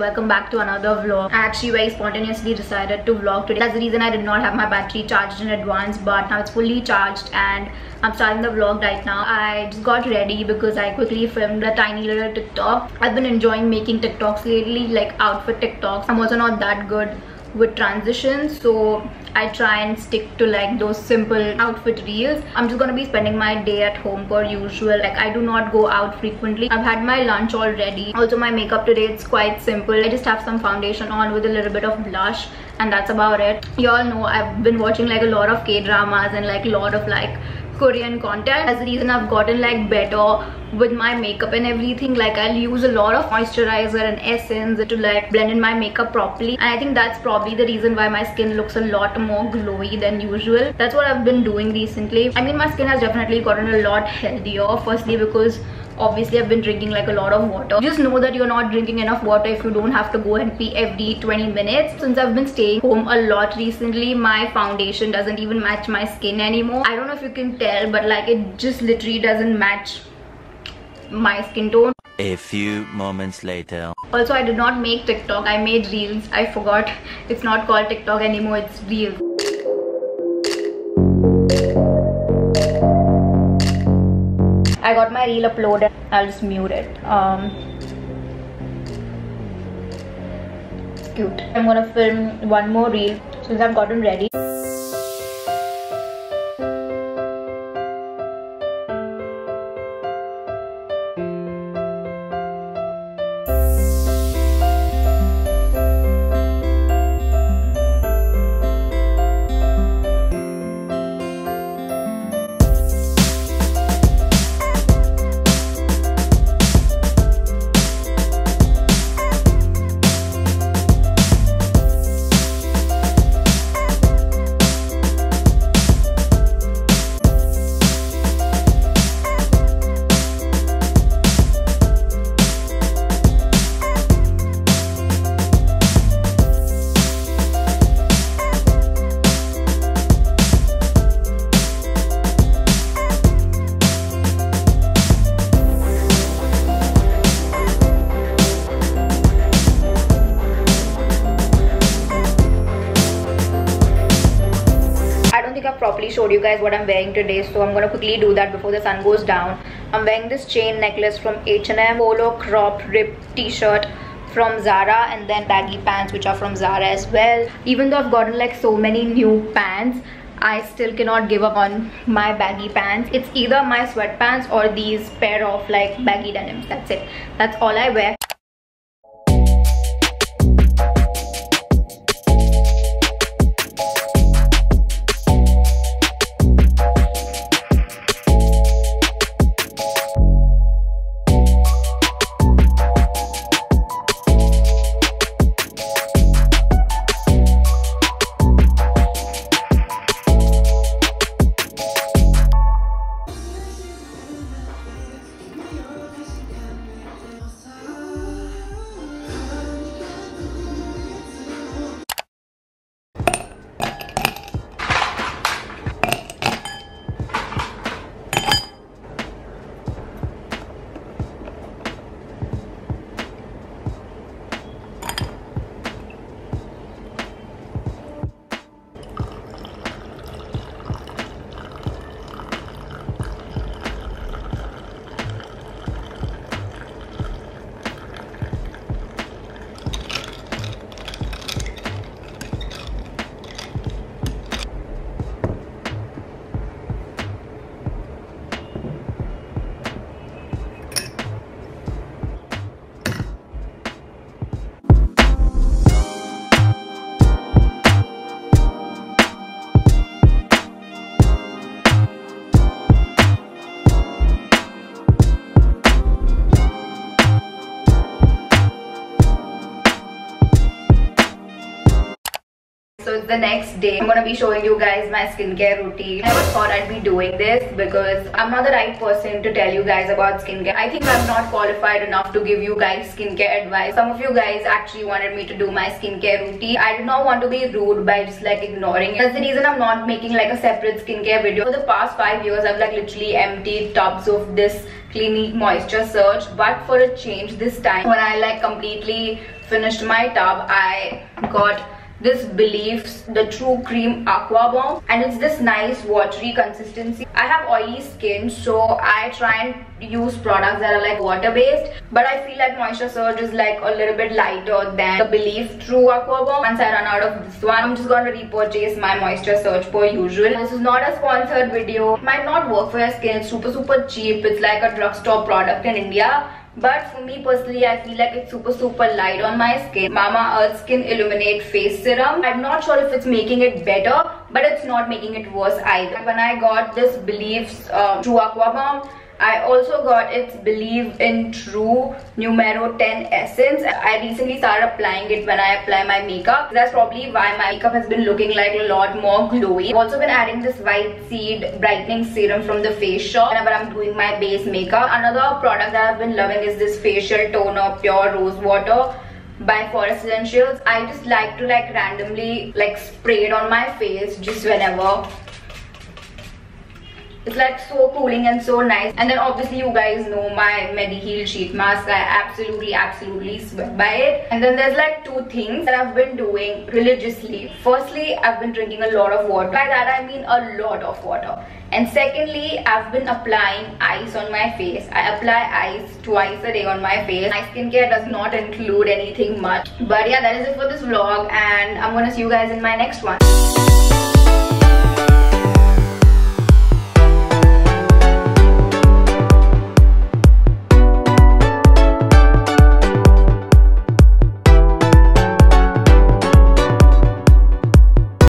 welcome back to another vlog. I actually very spontaneously decided to vlog today. That's the reason i did not have my battery charged in advance but now it's fully charged and i'm starting the vlog right now. I just got ready because i quickly filmed a tiny little tiktok. I've been enjoying making tiktoks lately like outfit tiktoks. I'm also not that good with transitions so I try and stick to like those simple outfit reels. I'm just gonna be spending my day at home per usual. Like I do not go out frequently. I've had my lunch already. Also my makeup today it's quite simple. I just have some foundation on with a little bit of blush and that's about it. You all know I've been watching like a lot of k-dramas and like a lot of like Korean content. As the reason I've gotten like better with my makeup and everything. Like I'll use a lot of moisturizer and essence to like blend in my makeup properly. And I think that's probably the reason why my skin looks a lot more glowy than usual. That's what I've been doing recently. I mean my skin has definitely gotten a lot healthier. Firstly because obviously i've been drinking like a lot of water. Just know that you're not drinking enough water if you don't have to go and pee every 20 minutes. Since i've been staying home a lot recently my foundation doesn't even match my skin anymore. I don't know if you can tell but like it just literally doesn't match my skin tone. A few moments later. Also i did not make tiktok. I made reels. I forgot. It's not called tiktok anymore. It's reels I got my reel uploaded. I'll just mute it. Um, cute. I'm gonna film one more reel since I've gotten ready. Properly showed you guys what I'm wearing today so I'm gonna quickly do that before the sun goes down. I'm wearing this chain necklace from H&M polo crop rip t-shirt from Zara and then baggy pants which are from Zara as well. Even though I've gotten like so many new pants I still cannot give up on my baggy pants. It's either my sweatpants or these pair of like baggy denims. That's it. That's all I wear it's the next day. I'm gonna be showing you guys my skincare routine. I never thought I'd be doing this because I'm not the right person to tell you guys about skincare. I think I'm not qualified enough to give you guys skincare advice. Some of you guys actually wanted me to do my skincare routine. I did not want to be rude by just like ignoring it. That's the reason I'm not making like a separate skincare video. For the past five years, I've like literally emptied tubs of this Clinique Moisture Surge. But for a change this time, when I like completely finished my tub, I got this Belif's the True Cream Aqua Bomb and it's this nice watery consistency. I have oily skin so I try and use products that are like water based but I feel like Moisture Surge is like a little bit lighter than the Belif True Aqua Bomb. Once I run out of this one I'm just to repurchase my Moisture Surge per usual. This is not a sponsored video. Might not work for your skin. It's super super cheap. It's like a drugstore product in India but for me personally i feel like it's super super light on my skin. Mamaearth skin illuminate face serum. I'm not sure if it's making it better but it's not making it worse either. When i got this Belif's uh, true aqua bomb I also got its Belif in True Numero 10 Essence. I recently started applying it when I apply my makeup. That's probably why my makeup has been looking like a lot more glowy. I've also been adding this White Seed Brightening Serum from the Face Shop whenever I'm doing my base makeup. Another product that I've been loving is this Facial Toner Pure Rose Water by Forest Essentials. I just like to like randomly like spray it on my face just whenever it's like so cooling and so nice. And then obviously you guys know my Mediheal sheet mask. I absolutely, absolutely swear by it. And then there's like two things that I've been doing religiously. Firstly, I've been drinking a lot of water. By that I mean a lot of water. And secondly, I've been applying ice on my face. I apply ice twice a day on my face. My skincare does not include anything much. But yeah, that is it for this vlog. And I'm gonna see you guys in my next one.